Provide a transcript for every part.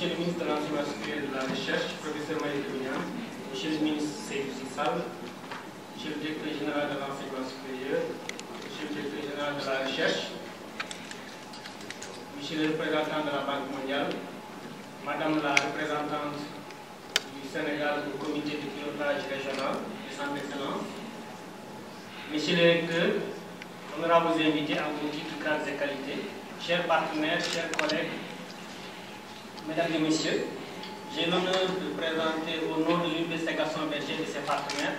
Monsieur le ministre de l'Enseignement de la Recherche, professeur Maïk Dounian, Monsieur le ministre Seydou Sissal, Monsieur le directeur général de l'Enseignement supérieur, Monsieur le directeur général de la Recherche, Monsieur le représentant de la Banque mondiale, Madame la représentante du Sénégal au comité de pilotage régional de Centre d'excellence, Monsieur le recteur, honorables invités en vos titres, grades et qualités, chers partenaires, chers collègues, mesdames et messieurs, j'ai l'honneur de présenter au nom de l'Université Gaston Berger et de ses partenaires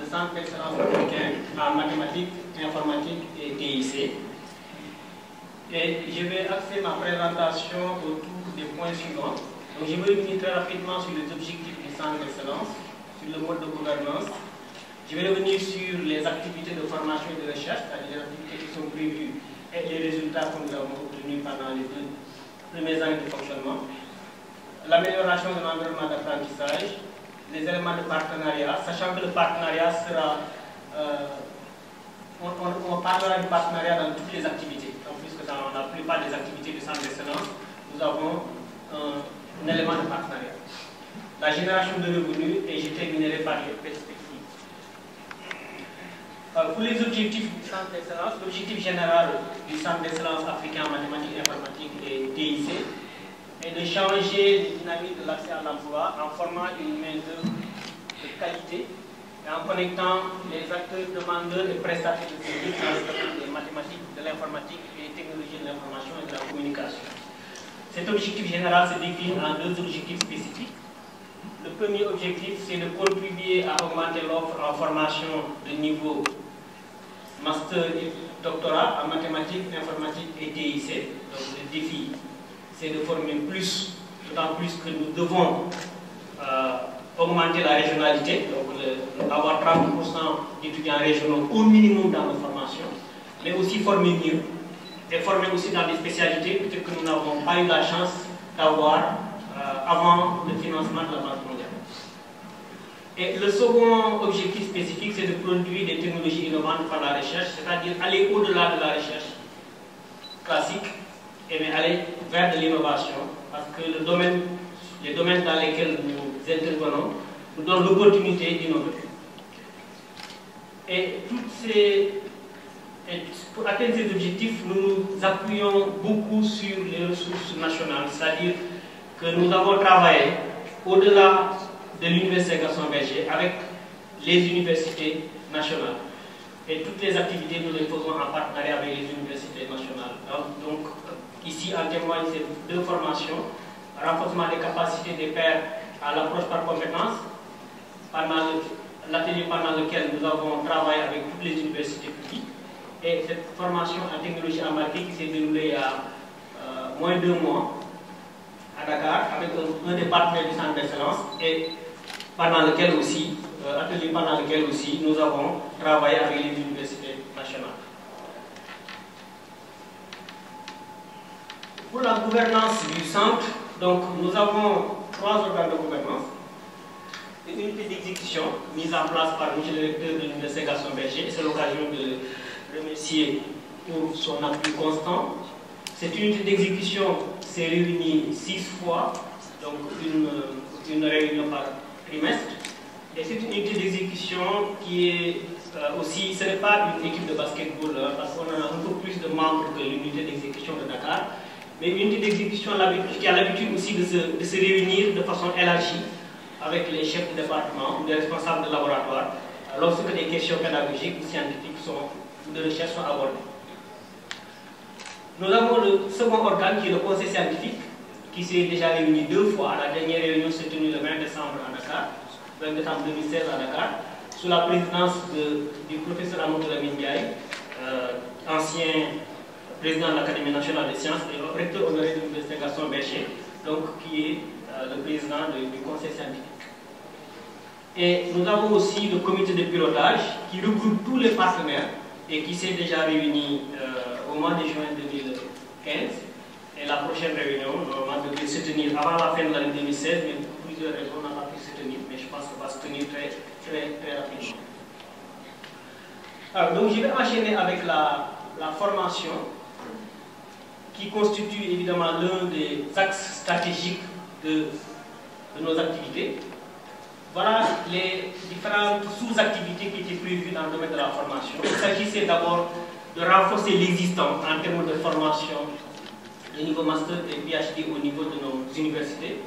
le Centre d'excellence africain en mathématiques, informatique et TIC. Et je vais axer ma présentation autour des points suivants. Donc, je vais revenir très rapidement sur les objectifs du Centre d'excellence, sur le mode de gouvernance, je vais revenir sur les activités de formation et de recherche, c'est-à-dire les activités qui sont prévues et les résultats que nous avons obtenus pendant les deux premières années de fonctionnement, l'amélioration de l'environnement d'apprentissage, les éléments de partenariat, sachant que le partenariat sera... Euh, on, parlera du partenariat dans toutes les activités. Puisque dans la plupart des activités du centre d'excellence, nous avons un, élément de partenariat. La génération de revenus, et je terminerai par les perspectives. Euh, pour les objectifs du centre d'excellence, l'objectif général du centre d'excellence africain en mathématiques, et TIC est de changer les dynamiques de l'accès à l'emploi en formant une main-d'œuvre de qualité et en connectant les acteurs demandeurs et prestataires de services dans le domaine des mathématiques, de l'informatique et des technologies de l'information et de la communication. Cet objectif général se décline en deux objectifs spécifiques. Le premier objectif, c'est de contribuer à augmenter l'offre en formation de niveau master et doctorat en mathématiques, informatique et TIC. Donc le défi, c'est de former plus, d'autant plus que nous devons euh, augmenter la régionalité, donc avoir 30% d'étudiants régionaux au minimum dans nos formations, mais aussi former mieux, et former aussi dans des spécialités peut-être que nous n'avons pas eu la chance d'avoir euh, avant le financement de la Banque mondiale. Et le second objectif spécifique, c'est de produire des technologies innovantes par la recherche, c'est-à-dire aller au-delà de la recherche classique mais aller vers de l'innovation, parce que le domaine, les domaines dans lesquels nous intervenons nous donnent l'opportunité d'innover. Et et pour atteindre ces objectifs, nous nous appuyons beaucoup sur les ressources nationales, c'est-à-dire que nous avons travaillé au-delà de l'Université Gaston Berger avec les universités nationales. Et toutes les activités, nous les faisons en partenariat avec les universités nationales. Donc, ici, en témoigne ces deux formations, renforcement des capacités des pairs à l'approche par compétence, pendant l'atelier pendant lequel nous avons travaillé avec toutes les universités publiques, et cette formation en technologie embarquée qui s'est déroulée il y a euh, moins de deux mois à Dakar avec un, un des partenaires du centre d'excellence et pendant lequel aussi, euh, atelier pendant lequel aussi nous avons travaillé avec les universités nationales. Pour la gouvernance du centre, donc nous avons trois organes de gouvernance. Une unité d'exécution mise en place par M. le recteur de l'Université Gaston Berger, c'est l'occasion de le remercier pour son appui constant. Cette unité d'exécution s'est réunie six fois, donc une, une réunion par trimestre. Et c'est une unité d'exécution qui est euh, aussi, ce n'est pas une équipe de basketball, hein, parce qu'on a un peu plus de membres que l'unité d'exécution de Dakar, mais une unité d'exécution qui a l'habitude aussi de se, réunir de façon élargie avec les chefs de département ou les responsables de laboratoire lorsque des questions pédagogiques ou scientifiques sont, de recherche sont abordées. Nous avons le second organe qui est le conseil scientifique qui s'est déjà réuni deux fois. La dernière réunion s'est tenue le 20 décembre à Dakar, 20 décembre 2016 à Dakar, sous la présidence de, du professeur Lamine Ndiaye, euh, ancien président de l'Académie nationale des sciences et recteur honoré de l'Université Gaston Berger, donc qui est euh, le président de, du conseil scientifique. Et nous avons aussi le comité de pilotage qui regroupe tous les partenaires et qui s'est déjà réuni euh, au mois de juin 2015. Et la prochaine réunion, normalement, devait se tenir avant la fin de l'année 2016, mais pour plusieurs raisons, on n'a pas pu se tenir. Mais je pense qu'on va se tenir très, très, très rapidement. Alors, donc, je vais enchaîner avec la formation qui constitue évidemment l'un des axes stratégiques de, nos activités. Voilà les différentes sous-activités qui étaient prévues dans le domaine de la formation. Il s'agissait d'abord de renforcer l'existant en termes de formation de niveau master et PhD au niveau de nos universités,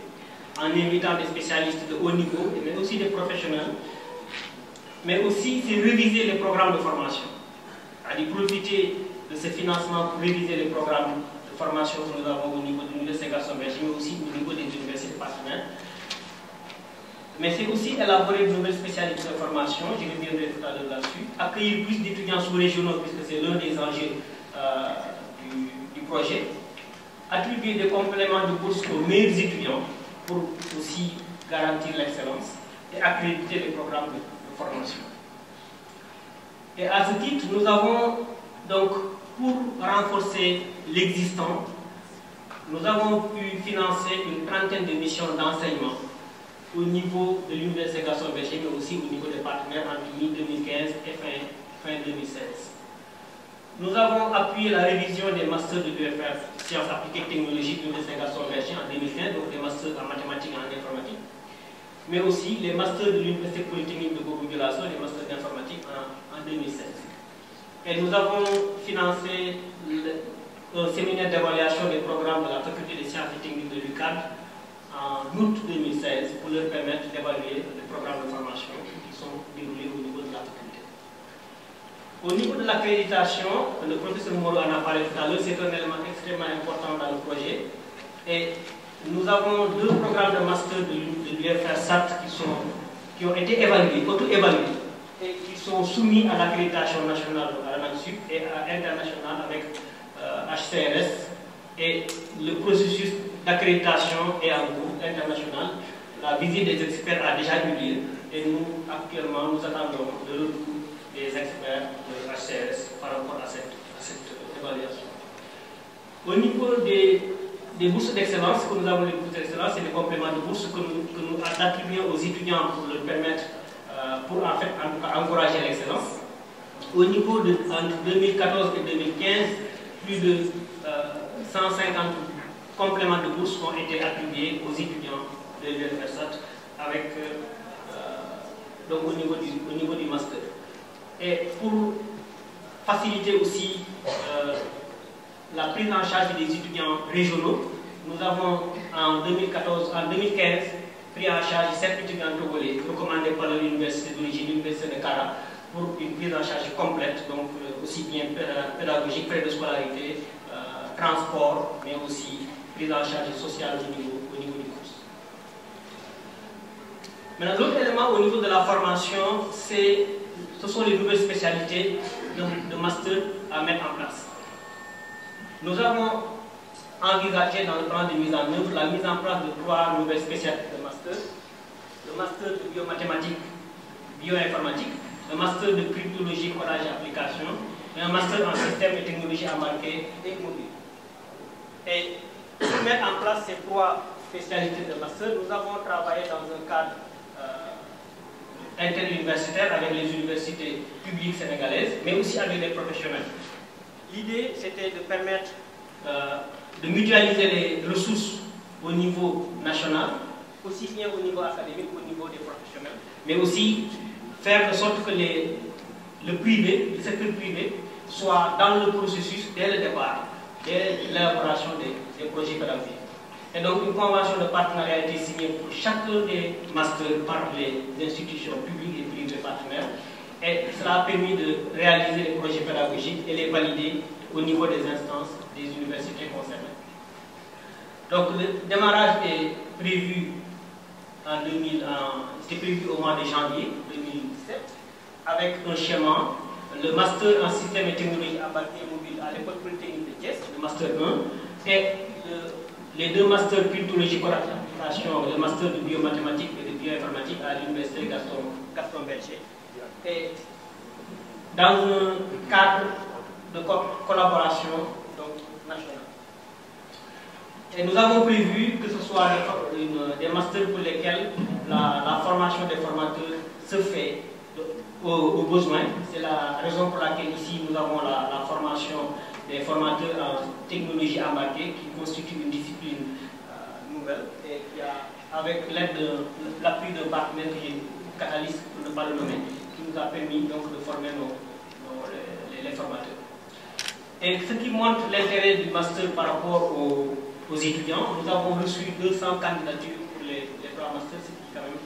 en invitant des spécialistes de haut niveau, mais aussi des professionnels, mais aussi c'est réviser les programmes de formation, c'est-à-dire profiter de ce financement pour réviser les programmes formation que nous avons au niveau de l'Université Gaston Berger, mais aussi au niveau des universités partenaires. Mais c'est aussi élaborer de nouvelles spécialités de formation, je reviendrai tout à l'heure là-dessus, accueillir plus d'étudiants sous-régionaux, puisque c'est l'un des enjeux euh, du, projet, attribuer des compléments de bourse aux meilleurs étudiants pour aussi garantir l'excellence et accréditer les programmes de, formation. Et à ce titre, nous avons donc, pour renforcer l'existant, nous avons pu financer une trentaine de missions d'enseignement au niveau de l'Université Gaston Berger, mais aussi au niveau des partenaires entre mi-2015 et fin, fin 2016. Nous avons appuyé la révision des masters de l'UFR sciences appliquées technologiques de l'Université Gaston Berger en 2015, donc les masters en mathématiques et en informatique, mais aussi les masters de l'Université Polytechnique de Bobo-Dioulasso, les masters d'informatique en, 2016. Et nous avons financé le, séminaire d'évaluation des programmes de la Faculté des sciences et techniques de l'UCAD en août 2016 pour leur permettre d'évaluer les programmes de formation qui sont déroulés au niveau de la faculté. Au niveau de l'accréditation, le professeur Moro en a parlé tout à l'heure, c'est un élément extrêmement important dans le projet. Et nous avons deux programmes de master de, de l'UFR SAT qui, qui ont été évalués, auto-évalués, et qui sont soumis à l'accréditation nationale et à internationale avec euh, HCRS. Et le processus d'accréditation est en cours international. La visite des experts a déjà eu lieu et nous, actuellement, nous attendons le retour des experts de HCRS par rapport à cette, cette évaluation. Au niveau des, des bourses d'excellence, que nous avons les bourses d'excellence, c'est les compléments de bourse que nous, que nous attribuons aux étudiants pour leur permettre, euh, pour en fait encourager l'excellence. Au niveau de entre 2014 et 2015, plus de euh, 150 compléments de bourse ont été attribués aux étudiants de l'UFRSAT avec euh, donc au niveau du, au niveau du master. Et pour faciliter aussi euh, la prise en charge des étudiants régionaux, nous avons en 2014, en 2015 pris en charge sept étudiants togolais recommandés par l'université d'origine, l'université de Kara, pour une prise en charge complète, donc euh, aussi bien pédagogique, frais de scolarité, euh, transport, mais aussi prise en charge sociale au niveau, au niveau du cours. Maintenant, l'autre élément au niveau de la formation, ce sont les nouvelles spécialités de, de, master à mettre en place. Nous avons envisagé dans le plan de mise en œuvre la mise en place de trois nouvelles spécialités de master. Le master de biomathématiques, bioinformatique, le master de cryptologie, codage et application, et un master en système et technologie embarquée et mobile. Et pour mettre en place ces trois spécialités de master, nous avons travaillé dans un cadre interuniversitaire avec les universités publiques sénégalaises, mais aussi avec les professionnels. L'idée, c'était de permettre euh, de mutualiser les ressources au niveau national, aussi bien au niveau académique qu'au niveau des professionnels, mais aussi faire de sorte que le privé, le secteur privé, soit dans le processus dès le départ, dès l'élaboration des, des projets pédagogiques. Et donc une convention de partenariat a été signée pour chacun des masters par les institutions publiques et privées partenaires. Et cela a permis de réaliser les projets pédagogiques et les valider au niveau des instances des universités concernées. Donc le démarrage est prévu en 2000, c'était prévu au mois de janvier 2017 avec un schéma, le master en système et technologie embarquée mobile à l'école polytechnique de Thiès, le master 1, et le les deux masters culturologie application, le master de biomathématiques et de bioinformatique à l'université Gaston, Gaston Berger. Et dans un cadre de co collaboration donc, nationale. Et nous avons prévu que ce soit des masters pour lesquels la, formation des formateurs se fait au, au besoin. C'est la raison pour laquelle ici nous avons la, formation des formateurs en technologie embarquée qui constitue une discipline euh, nouvelle et qui avec l'aide de l'appui de partenaires Catalyst, pour ne pas le nommer, qui nous a permis donc de former nos, les, formateurs. Et ce qui montre l'intérêt du master par rapport aux, aux, étudiants, nous avons reçu 200 candidatures pour les, les trois masters, ce qui quand même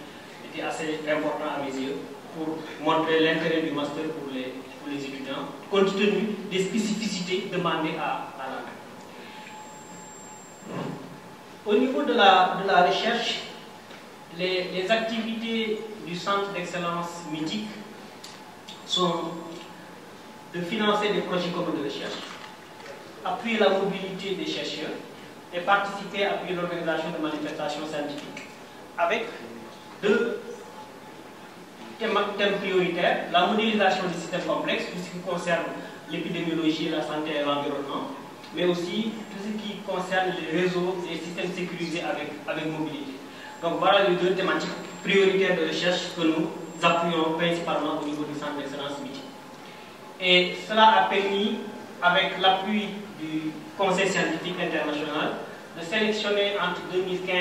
était assez important à mes yeux, pour montrer l'intérêt du master pour les, pour les étudiants, compte tenu des spécificités demandées à, à Au niveau de la, de la recherche, les, les, activités du Centre d'excellence mythique sont de financer des projets communs de recherche, appuyer la mobilité des chercheurs et participer à appuyer l'organisation de manifestations scientifiques avec deux thèmes prioritaires, la modélisation des systèmes complexes, tout ce qui concerne l'épidémiologie, la santé et l'environnement, mais aussi tout ce qui concerne les réseaux et les systèmes sécurisés avec, avec mobilité. Donc voilà les deux thématiques prioritaires de recherche que nous appuyons principalement au niveau du centre d'excellence mythique. Et cela a permis, avec l'appui du Conseil scientifique international, de sélectionner entre 2015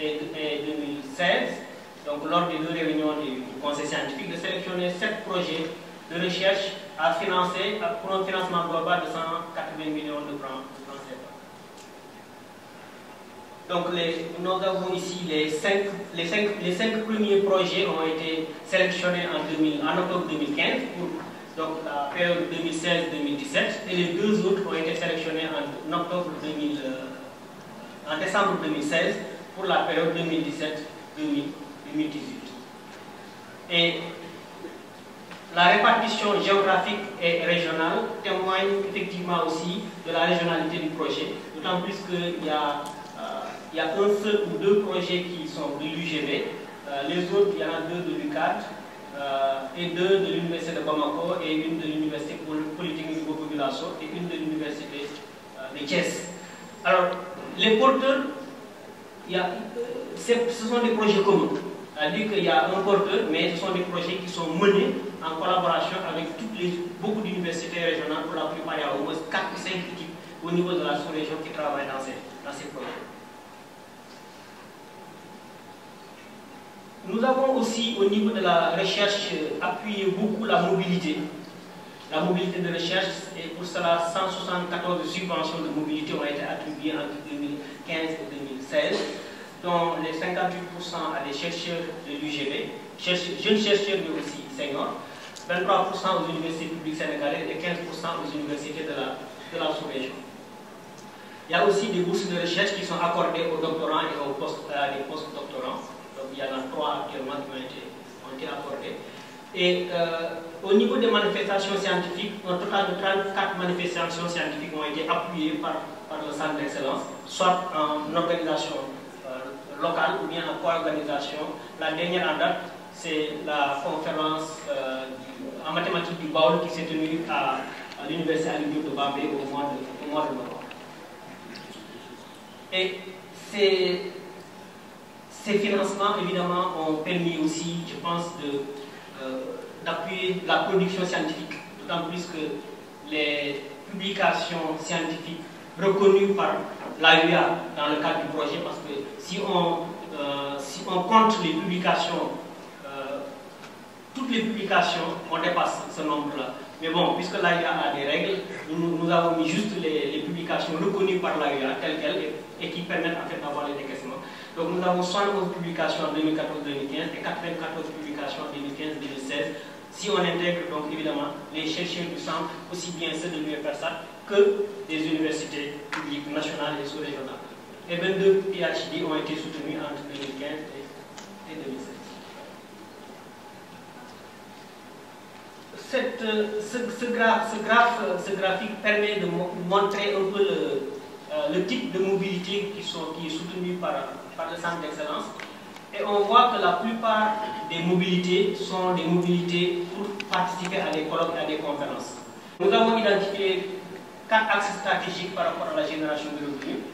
et, 2016, donc lors des deux réunions du, Conseil scientifique, de sélectionner sept projets de recherche à financer pour un financement global de 180 millions de francs donc nous avons ici les cinq, les, cinq, les cinq premiers projets ont été sélectionnés en, 2000, en octobre 2015 pour la période 2016-2017 et les deux autres ont été sélectionnés en, octobre 2000, euh, en décembre 2016 pour la période 2017-2018. Et la répartition géographique et régionale témoigne effectivement aussi de la régionalité du projet, d'autant plus qu'il il y a un seul ou deux projets qui sont de l'UGB. Euh, les autres, il y en a deux de l'UCAT euh, et deux de l'Université de Bamako et une de l'Université Polytechnique de Population et une de l'Université euh, de Thiès. Alors, les porteurs, ce sont des projets communs. C'est-à-dire y a un porteur, mais ce sont des projets qui sont menés en collaboration avec toutes les, beaucoup d'universités régionales. Pour la plupart, il y a au moins 4 ou 5 équipes au niveau de la sous-région qui travaillent dans ces, dans ces projets. Nous avons aussi, au niveau de la recherche, appuyé beaucoup la mobilité. La mobilité de recherche, et pour cela, 174 subventions de mobilité ont été attribuées entre 2015 et 2016, dont les 58% à des chercheurs de l'UGB, jeunes chercheurs mais aussi seniors, 23% aux universités publiques sénégalaises et 15% aux universités de la, de la sous-région. Il y a aussi des bourses de recherche qui sont accordées aux doctorants et aux post, à des post-doctorants il y en a trois actuellement qui ont été, ont été accordés. Et euh, au niveau des manifestations scientifiques, un total de 34 manifestations scientifiques ont été appuyées par, par le centre d'excellence, soit en organisation euh, locale ou bien en co-organisation. La dernière en date, c'est la conférence euh, en mathématiques du Baoul qui s'est tenue à, à l'Université de Bambé au mois de, au mois de novembre. Et c'est ces financements, évidemment, ont permis aussi, je pense, d'appuyer euh, la production scientifique, d'autant plus que les publications scientifiques reconnues par l'AUA dans le cadre du projet, parce que si on, euh, si on compte les publications, euh, toutes les publications, on dépasse ce nombre-là. Mais bon, puisque l'AUA a des règles, nous, nous, avons mis juste les, les publications reconnues par l'AUA telles quelles et, et, qui permettent en fait d'avoir les décaissements. Donc nous avons 111 publications en 2014-2015 et 94 publications en 2015-2016. Si on intègre donc évidemment les chercheurs du centre, aussi bien ceux de l'UFRSAT que des universités publiques nationales et sous-régionales. Et 22 PhD ont été soutenus entre 2015 et 2016. Cette, ce, ce, graphique permet de montrer un peu le, euh, type de mobilité qui est soutenu par, par le centre d'excellence. Et on voit que la plupart des mobilités sont des mobilités pour participer à des colloques et à des conférences. Nous avons identifié quatre axes stratégiques par rapport à la génération de revenus.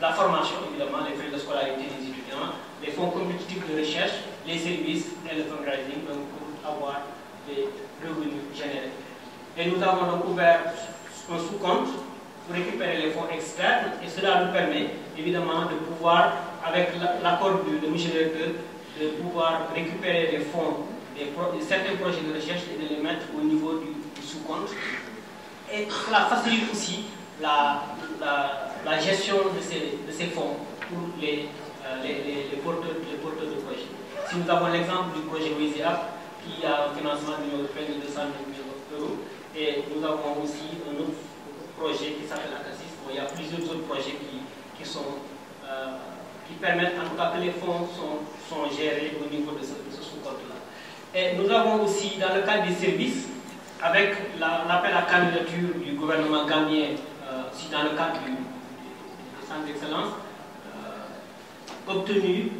La formation, évidemment, les frais de scolarité des étudiants, les fonds compétitifs de recherche, les services et le fundraising donc pour avoir des revenus générés. Et nous avons donc ouvert un sous-compte pour récupérer les fonds externes et cela nous permet évidemment de pouvoir, avec l'accord de, de M. de pouvoir récupérer les fonds de certains projets de recherche et de les mettre au niveau du, sous-compte. Et cela facilite aussi la, gestion de ces, de fonds pour les, euh, les, porteurs, de projets. Si nous avons l'exemple du projet WISIAP, qui a un financement de 200 millions d'euros, et nous avons aussi un autre projet qui s'appelle Acasis. il y a plusieurs autres projets qui, qui sont, euh, qui permettent en tout cas que les fonds sont, gérés au niveau de ce, ce sous-compte-là. Et nous avons aussi, dans le cadre des services, avec l'appel à candidature du gouvernement gambien, euh, dans le cadre du, centre d'excellence, euh, obtenu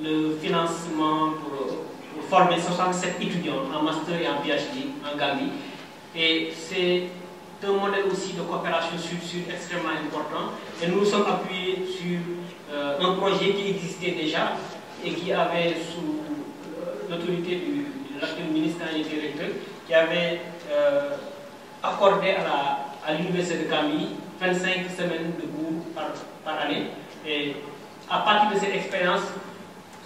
le financement pour, pour, former 67 étudiants en master et en PhD en Gambie. Et c'est un modèle aussi de coopération sud-sud extrêmement important. Et nous nous sommes appuyés sur euh, un projet qui existait déjà et qui avait sous l'autorité de l'actuel ministre et directeur, qui avait euh, accordé à l'Université de Camille 25 semaines de cours par, par, année. Et à partir de cette expérience,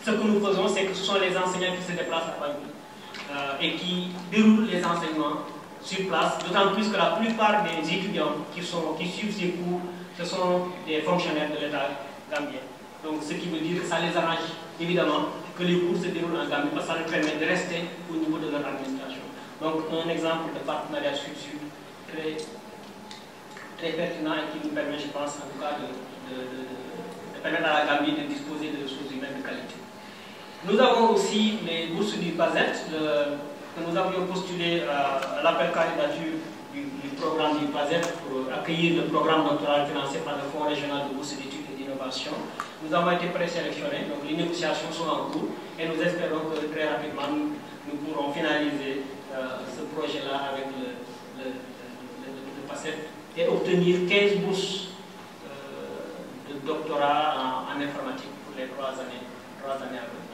ce que nous faisons, c'est que ce sont les enseignants qui se déplacent à Paris euh, et qui déroulent les enseignements sur place, d'autant plus que la plupart des étudiants qui, sont, qui suivent ces cours, ce sont des fonctionnaires de l'État gambien. Donc, ce qui veut dire que ça les arrange, évidemment, que les cours se déroulent en Gambie parce que ça leur permet de rester au niveau de leur administration. Donc, un exemple de partenariat sud-sud très, très pertinent et qui nous permet, je pense, en tout cas, de, permettre à la Gambie de disposer de ressources humaines de qualité. Nous avons aussi les bourses du PAZET, que nous avions postulé à, l'appel candidature programme du PAZET pour accueillir le programme doctoral financé par le Fonds régional de bourse d'études nous avons été présélectionnés, donc les négociations sont en cours et nous espérons que très rapidement nous, pourrons finaliser euh, ce projet-là avec le, le, PACET et obtenir 15 bourses euh, de doctorat en, informatique pour les trois années, trois années à venir.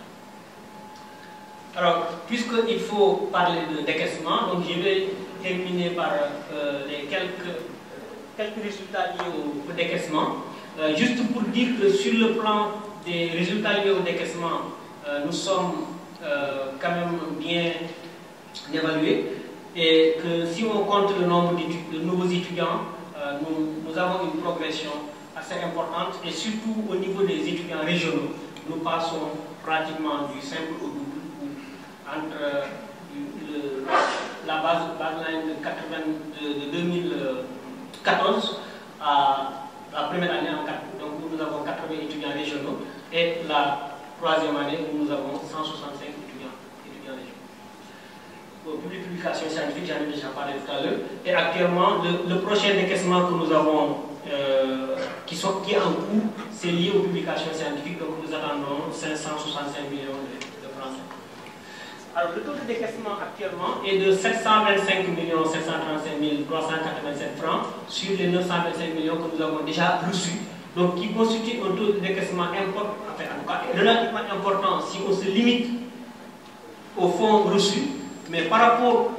Alors, puisqu'il faut parler de décaissement, donc je vais terminer par euh, les quelques, quelques résultats liés au décaissement. Euh, juste pour dire que sur le plan des résultats liés au décaissement, euh, nous sommes quand même bien évalués et que si on compte le nombre de nouveaux étudiants, nous, avons une progression assez importante et surtout au niveau des étudiants régionaux, nous passons pratiquement du simple au double entre la base baseline de, 80, de 2014 à la première année en 4, donc nous avons 80 étudiants régionaux et la troisième année où nous avons 165 étudiants, étudiants régionaux. Pour publication scientifique, j'en ai déjà parlé tout à l'heure. Et actuellement, le, prochain décaissement que nous avons, euh, qui, qui est en cours, c'est lié aux publications scientifiques, donc nous attendons 565 millions de alors, le taux de décaissement actuellement est de 725 735 387 francs sur les 925 millions que nous avons déjà reçus. Donc, qui constitue un taux de décaissement en tout cas, relativement important si on se limite aux fonds reçus, mais par rapport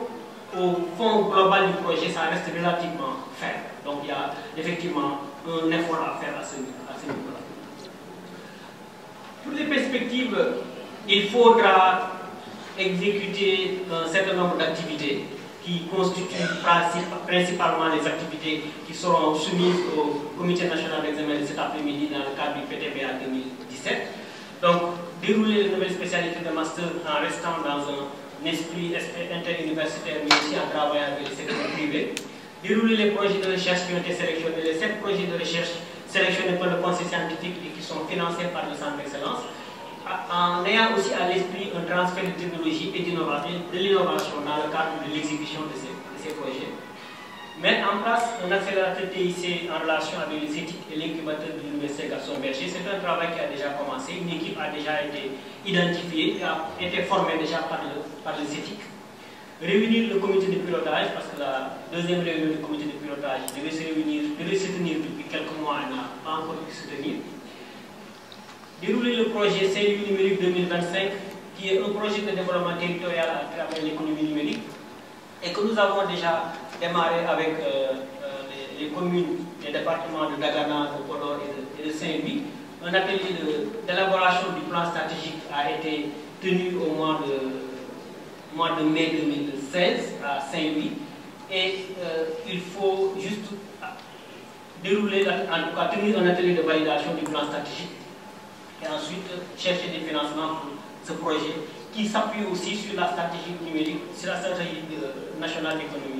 au fonds global du projet, ça reste relativement faible. Donc, il y a effectivement un effort à faire à ce, ce niveau-là. Pour les perspectives, il faudra exécuter un certain nombre d'activités qui constituent principalement les activités qui seront soumises au Comité national d'examen de cet après-midi dans le cadre du PTBA 2017. Donc, dérouler les nouvelles spécialités de master en restant dans un esprit interuniversitaire, mais aussi en travaillant avec les secteurs privés. Dérouler les projets de recherche qui ont été sélectionnés, les sept projets de recherche sélectionnés par le conseil scientifique et qui sont financés par le Centre d'excellence en ayant aussi à l'esprit un transfert de technologie et de l'innovation dans le cadre de l'exécution de, ces, projets. Mettre en place un accélérateur TIC en relation avec les éthiques et l'incubateur de l'Université Gaston Berger, c'est un travail qui a déjà commencé. Une équipe a déjà été identifiée a été formée déjà par, le, par les éthiques. Réunir le comité de pilotage, parce que la deuxième réunion du comité de pilotage devait se réunir, devait se tenir depuis quelques mois et n'a pas encore pu se tenir dérouler le projet Saint-Louis numérique 2025, qui est un projet de développement territorial à travers l'économie numérique, et que nous avons déjà démarré avec euh, euh, les, communes, les départements de Dagana, de Podor et de, Saint-Louis. Un atelier d'élaboration du plan stratégique a été tenu au mois de, mai 2016 à Saint-Louis. Et euh, il faut juste dérouler, en tenir un atelier de validation du plan stratégique et ensuite chercher des financements pour ce projet qui s'appuie aussi sur la stratégie numérique, sur la stratégie nationale d'économie.